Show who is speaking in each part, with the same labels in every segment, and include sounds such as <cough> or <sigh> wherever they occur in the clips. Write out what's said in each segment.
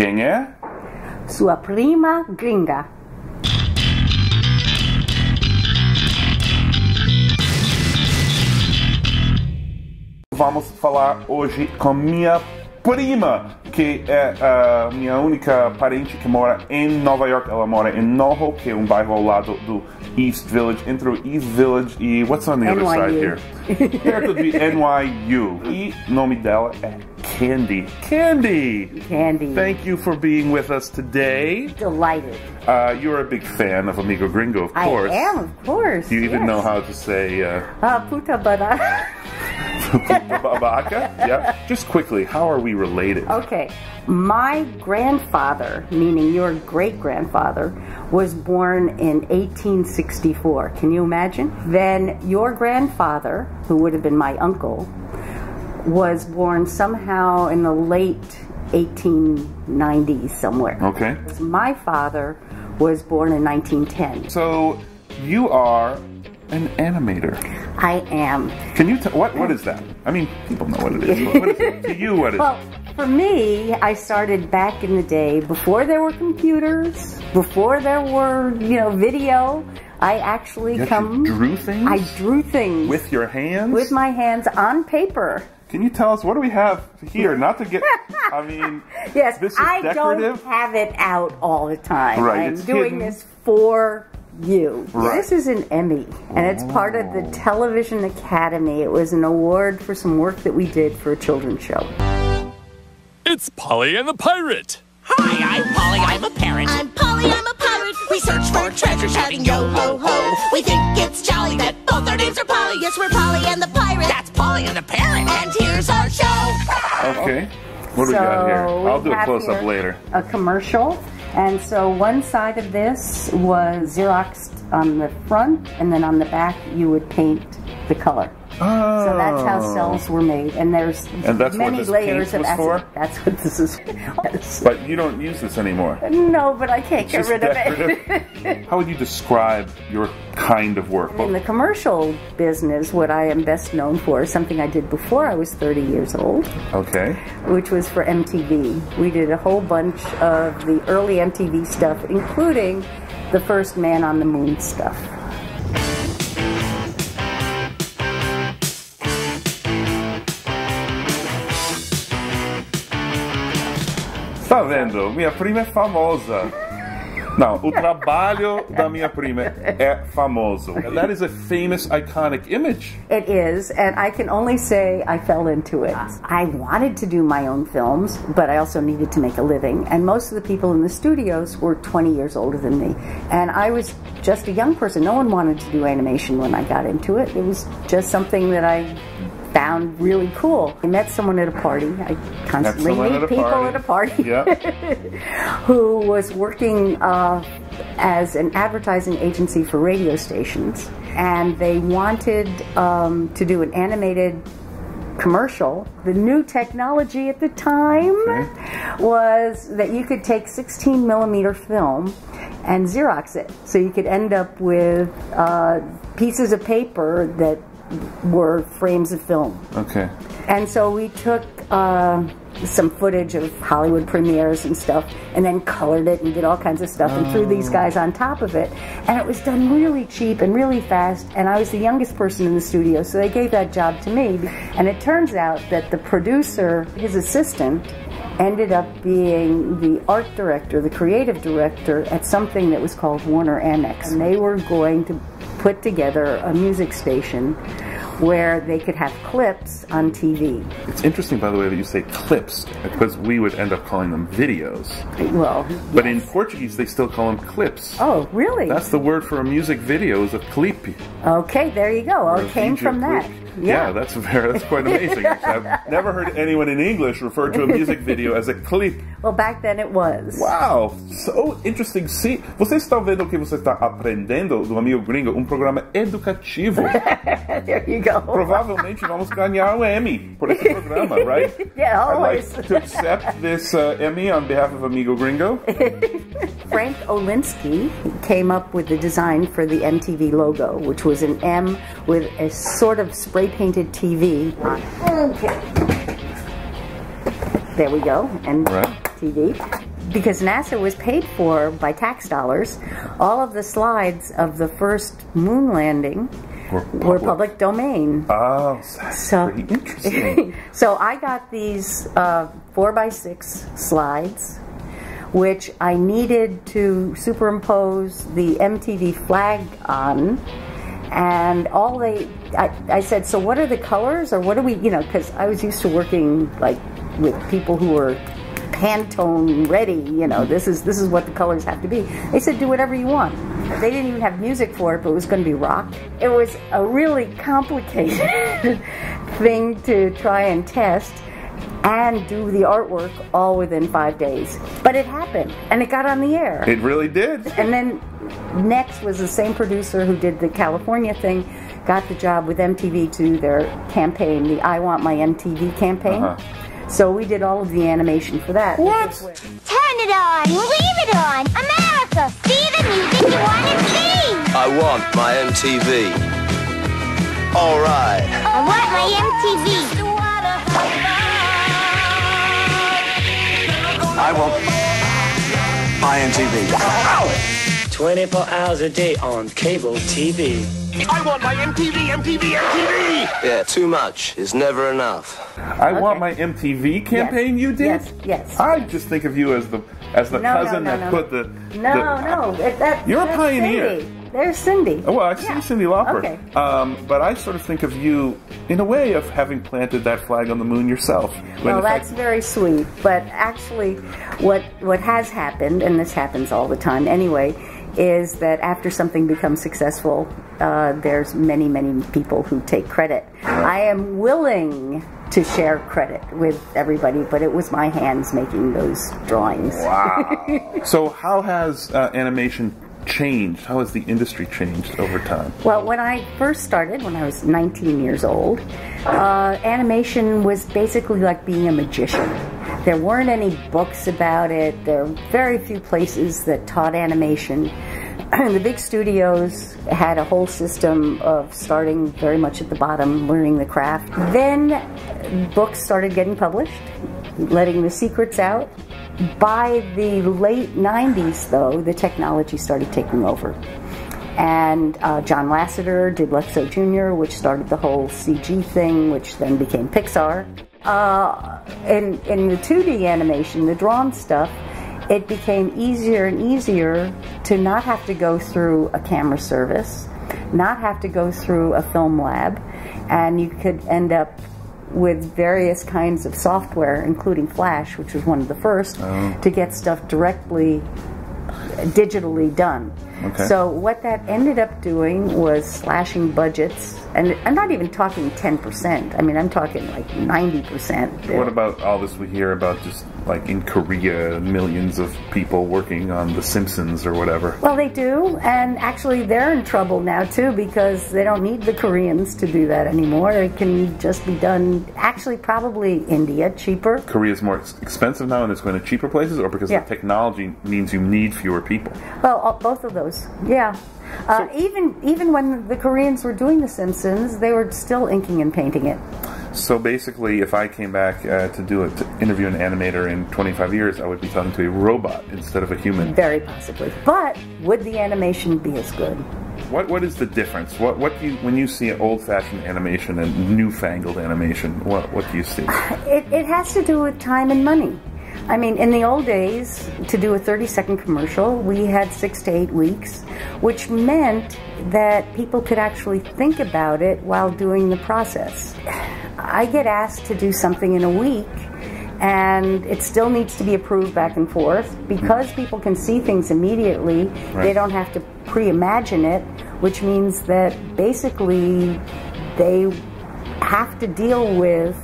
Speaker 1: Quem é?
Speaker 2: Sua prima gringa.
Speaker 1: Vamos falar hoje com minha prima, que é a minha única parente que mora em Nova York. Ela mora em NoHo, que é um bairro ao lado do East Village, entre o East Village e what's on the other
Speaker 2: NYU.
Speaker 1: side here? Perto de <laughs> NYU. E nome dela é Candy. Candy!
Speaker 2: Candy.
Speaker 1: Thank you for being with us today.
Speaker 2: Delighted.
Speaker 1: Uh, you're a big fan of Amigo Gringo, of
Speaker 2: I
Speaker 1: course.
Speaker 2: am, of course.
Speaker 1: You even
Speaker 2: yes.
Speaker 1: know how to say uh,
Speaker 2: Ah, puta bada. <laughs> <laughs>
Speaker 1: babaca? Yeah. Just quickly, how are we related?
Speaker 2: okay. My grandfather, meaning your great grandfather, was born in 1864. Can you imagine? Then your grandfather, who would have been my uncle, was born somehow in the late 1890s somewhere.
Speaker 1: Okay.
Speaker 2: My father was born in 1910.
Speaker 1: So you are an animator.
Speaker 2: I am.
Speaker 1: Can you tell what what is that? I mean, people know what it is. What is it? To you, what is
Speaker 2: Well,
Speaker 1: it?
Speaker 2: for me, I started back in the day before there were computers, before there were, you know, video. I actually
Speaker 1: You
Speaker 2: come.
Speaker 1: drew things
Speaker 2: I drew things
Speaker 1: with your hands.
Speaker 2: with my hands on paper.
Speaker 1: Can you tell us what do we have here? Not to get. <laughs> I mean,
Speaker 2: Yes,
Speaker 1: this is
Speaker 2: I
Speaker 1: decorative.
Speaker 2: don't have it out all the time.
Speaker 1: Right,
Speaker 2: I'm doing
Speaker 1: hidden.
Speaker 2: this for you.
Speaker 1: Right.
Speaker 2: This is an Emmy, and it's part of the oh. Television Academy. It was an award for some work that we did for a children's show.
Speaker 3: It's Polly and the Pirate.
Speaker 4: Hi, I'm Polly, I'm a parrot.
Speaker 5: I'm Polly, I'm a pirate.
Speaker 4: We search for treasure, shouting yo ho ho. We think it's jolly that both our names are Polly.
Speaker 5: Yes, we're Polly and the pirate.
Speaker 4: That's Polly and the parrot. And here's our show.
Speaker 1: Okay. What do we got here?
Speaker 2: So
Speaker 1: I'll do a close up later.
Speaker 2: A commercial. And so one side of this was Xeroxed on the front, and then on the back you would paint the color.
Speaker 1: Oh.
Speaker 2: So that's how cels were made. And there's
Speaker 1: And
Speaker 2: many layers of acid.
Speaker 1: for?
Speaker 2: That's what this is. Yes. <laughs>
Speaker 1: But you don't use this anymore.
Speaker 2: No, but I can't get
Speaker 1: Just
Speaker 2: rid of it. <laughs>
Speaker 1: How would you describe your kind of work?
Speaker 2: In the commercial business, what I am best known for is something I did before I was 30 years old.
Speaker 1: Okay.
Speaker 2: which was for MTV. We did a whole bunch of the early MTV stuff, including the first Man on the Moon stuff.
Speaker 1: Vendo? Minha prima é famosa. Não, o trabalho da minha prima é famoso. That is a famous, iconic image.
Speaker 2: It is, and I can only say I fell into it. I wanted to do my own films, but I also needed to make a living. And most of the people in the studios were 20 years older than me. And I was just a young person. No one wanted to do animation when I got into it. It was just something that I found really cool. I met someone at a party. I constantly meet people
Speaker 1: party.
Speaker 2: at a party.
Speaker 1: Yeah. <laughs>
Speaker 2: who was working uh, as an advertising agency for radio stations, and they wanted um, to do an animated commercial. The new technology at the time was that you could take 16 millimeter film and Xerox it, so you could end up with uh, pieces of paper that were frames of film.
Speaker 1: Okay.
Speaker 2: And so we took uh, some footage of Hollywood premieres and stuff, and then colored it and did all kinds of stuff, and threw these guys on top of it. And it was done really cheap and really fast. And I was the youngest person in the studio, so they gave that job to me. And it turns out that the producer, his assistant, ended up being the art director, the creative director at something that was called Warner Amex. And they were going to put together a music station where they could have clips on TV.
Speaker 1: It's interesting, by the way, that you say clips, because we would end up calling them videos.
Speaker 2: Well,
Speaker 1: But in Portuguese, they still call them clips.
Speaker 2: oh, really?
Speaker 1: That's the word for a music video is a clipe.
Speaker 2: okay, there you go. Oh, it came from that.
Speaker 1: clip.
Speaker 2: Yeah.
Speaker 1: Yeah, that's very that's quite amazing. I've never heard anyone in English refer to a music <laughs> video as a clip.
Speaker 2: Well, back then it was.
Speaker 1: Wow, so interesting. Sim, você está vendo o que você está aprendendo do amigo gringo? Um programa educativo. <laughs>
Speaker 2: there you go.
Speaker 1: Provavelmente vamos ganhar o Emmy por esse programa, right? <laughs>
Speaker 2: Yeah, always.
Speaker 1: I'd like to accept this uh, Emmy on behalf of Amigo Gringo.
Speaker 2: Frank Olinsky came up with the design for the MTV logo, which was an M with a sort of spray painted TV. Okay. There we go. And
Speaker 1: Right.
Speaker 2: TV. because NASA was paid for by tax dollars, all of the slides of the first moon landing
Speaker 1: Were
Speaker 2: were public domain.
Speaker 1: Oh,
Speaker 2: So,
Speaker 1: pretty interesting. <laughs>
Speaker 2: so I got these uh, four by six slides, which I needed to superimpose the MTV flag on. And all they, I, I said, so what are the colors, or what are we, you know, because I was used to working like with people who were Pantone ready, you know, this is this is what the colors have to be. They said, do whatever you want. They didn't even have music for it, but it was going to be rock. It was a really complicated <laughs> thing to try and test and do the artwork all within five days. But it happened, and it got on the air.
Speaker 1: it really did.
Speaker 2: And then next was the same producer who did the California thing, got the job with MTV to their campaign, the I Want My MTV campaign.
Speaker 1: Uh-huh.
Speaker 2: So we did all of the animation for that.
Speaker 1: What?
Speaker 5: Turn it on, leave it on. America, see the music you want to see.
Speaker 6: I want my MTV. All right.
Speaker 5: I want my MTV.
Speaker 6: I want my MTV.
Speaker 7: 24 hours a day on cable TV.
Speaker 6: I want my MTV, MTV, MTV. Yeah, too much is never enough.
Speaker 1: I want my MTV campaign. You did.
Speaker 2: Yes, yes.
Speaker 1: I just think of you as the as the
Speaker 2: No, no,
Speaker 1: cousin
Speaker 2: no,
Speaker 1: that
Speaker 2: no.
Speaker 1: put the.
Speaker 2: No,
Speaker 1: the-
Speaker 2: no. That, that,
Speaker 1: You're a pioneer.
Speaker 2: Cyndi. There's Cyndi.
Speaker 1: Oh, Well, I
Speaker 2: see
Speaker 1: Yeah. Cyndi Lauper.
Speaker 2: Okay.
Speaker 1: Um, but I sort of think of you in a way of having planted that flag on the moon yourself.
Speaker 2: Well,
Speaker 1: in fact-
Speaker 2: that's very sweet. But actually, what what has happened, and this happens all the time anyway, is that after something becomes successful, uh, there's many many people who take credit. I am willing to share credit with everybody, but it was my hands making those drawings. Wow. <laughs>
Speaker 1: So, how has uh, animation changed? How has the industry changed over time?
Speaker 2: Well, when I first started, when I was 19 years old, uh, animation was basically like being a magician. There weren't any books about it. There were very few places that taught animation. <clears throat> And the big studios had a whole system of starting very much at the bottom, learning the craft. Then books started getting published, letting the secrets out. By the late 90s, though, the technology started taking over. And uh, John Lasseter did Luxo Jr., which started the whole CG thing, which then became Pixar. Uh, in, in the 2D animation, the drawn stuff, it became easier and easier to not have to go through a camera service, not have to go through a film lab, and you could end up with various kinds of software, including Flash, which was one of the first, to get stuff directly digitally done.
Speaker 1: Okay.
Speaker 2: So what that ended up doing was slashing budgets, and I'm not even talking 10%. I mean, I'm talking like 90%.
Speaker 1: What about all this we hear about just like in Korea, millions of people working on The Simpsons or whatever?
Speaker 2: Well, they do, and actually they're in trouble now too because they don't need the Koreans to do that anymore. It can just be done, actually, probably India, cheaper.
Speaker 1: Korea's more expensive now and it's going to cheaper places, or because
Speaker 2: Yeah.
Speaker 1: the technology means you need fewer people?
Speaker 2: Well, both of those, yeah. Uh, even even when the Koreans were doing The Simpsons, they were still inking and painting it.
Speaker 1: So basically, if I came back uh, to do it, to interview an animator in 25 years, I would be talking to a robot instead of a human.
Speaker 2: Very possibly. But would the animation be as good?
Speaker 1: What what is the difference? What what do you when you see old-fashioned animation and newfangled animation? What what do you see?
Speaker 2: It, it has to do with time and money. I mean, in the old days, to do a 30 second commercial, we had six to eight weeks, which meant that people could actually think about it while doing the process. I get asked to do something in a week, and it still needs to be approved back and forth. Because mm-hmm. people can see things immediately, they don't have to pre imagine it, which means that basically they have to deal with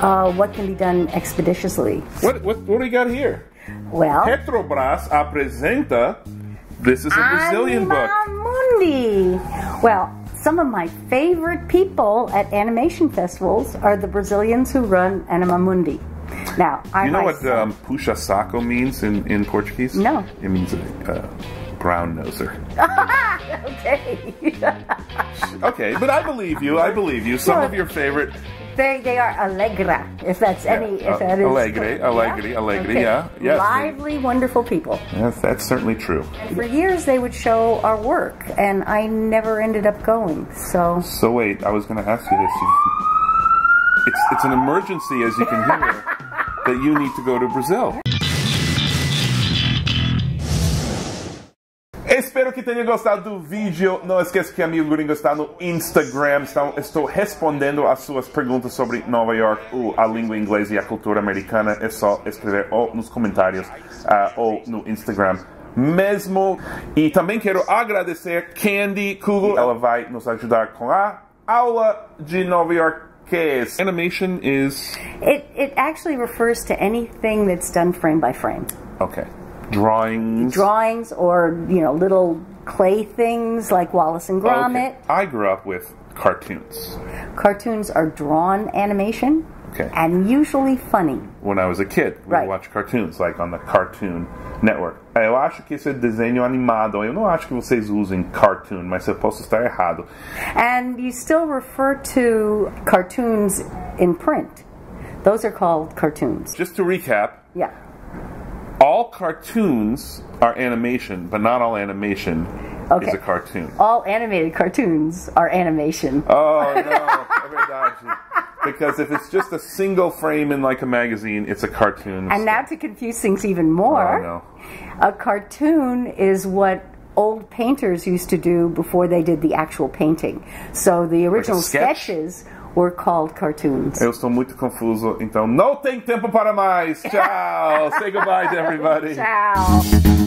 Speaker 2: uh, what can be done expeditiously.
Speaker 1: What what what do we got here?
Speaker 2: Well,
Speaker 1: Petrobras apresenta. This is a Brazilian book.
Speaker 2: Mundi. Well, some of my favorite people at animation festivals are the Brazilians who run Anima Mundi. Now, I
Speaker 1: You know what um, puxa saco means in, in Portuguese?
Speaker 2: No.
Speaker 1: It means a uh, brown noser. <laughs>
Speaker 2: okay. <laughs>
Speaker 1: Okay, but I believe you. I believe you. Some of your favorite
Speaker 2: They, they are Allegra, if that's any, if uh, that is.
Speaker 1: Allegri,
Speaker 2: Yeah?
Speaker 1: Allegri, Allegri,
Speaker 2: Okay.
Speaker 1: yeah, yes.
Speaker 2: Lively, wonderful people.
Speaker 1: Yes, that's certainly true.
Speaker 2: For years, they would show our work, and I never ended up going. So,
Speaker 1: So wait, I was going to ask you this. It's it's an emergency, as you can hear, <laughs> that you need to go to Brazil. Espero que tenha gostado do vídeo. Não esqueça que Amigo Gringo está no Instagram. Então, estou respondendo as suas perguntas sobre Nova York, a língua inglesa e a cultura americana. É só escrever ou nos comentários ah, ou no Instagram mesmo. E também quero agradecer Candy Kugel. Ela vai nos ajudar com a aula de Nova York. Animation is
Speaker 2: it, it actually refers to anything that's done frame by frame.
Speaker 1: okay. Drawings.
Speaker 2: Drawings or, you know, little clay things like Wallace and Gromit.
Speaker 1: Okay. I grew up with cartoons.
Speaker 2: Cartoons are drawn animation
Speaker 1: Okay.
Speaker 2: and usually funny.
Speaker 1: when I was a kid. We
Speaker 2: Right.
Speaker 1: would watch cartoons, like on the Cartoon Network. Eu acho que isso é desenho animado. Eu não acho que vocês usem cartoon, mas eu posso estar errado.
Speaker 2: And you still refer to cartoons in print. Those are called cartoons.
Speaker 1: Just to recap,
Speaker 2: Yeah.
Speaker 1: All cartoons are animation, but not all animation is
Speaker 2: Okay.
Speaker 1: a cartoon.
Speaker 2: All animated cartoons are animation.
Speaker 1: Oh no. Because if it's just a single frame in like a magazine, it's a cartoon.
Speaker 2: And now to confuse things even more,
Speaker 1: Oh, no.
Speaker 2: a cartoon is what old painters used to do before they did the actual painting. So the original
Speaker 1: sketch?
Speaker 2: sketches were called cartoons.
Speaker 1: Eu estou muito confuso, então não tem tempo para mais. Tchau. <laughs> Say goodbye to everybody. Tchau.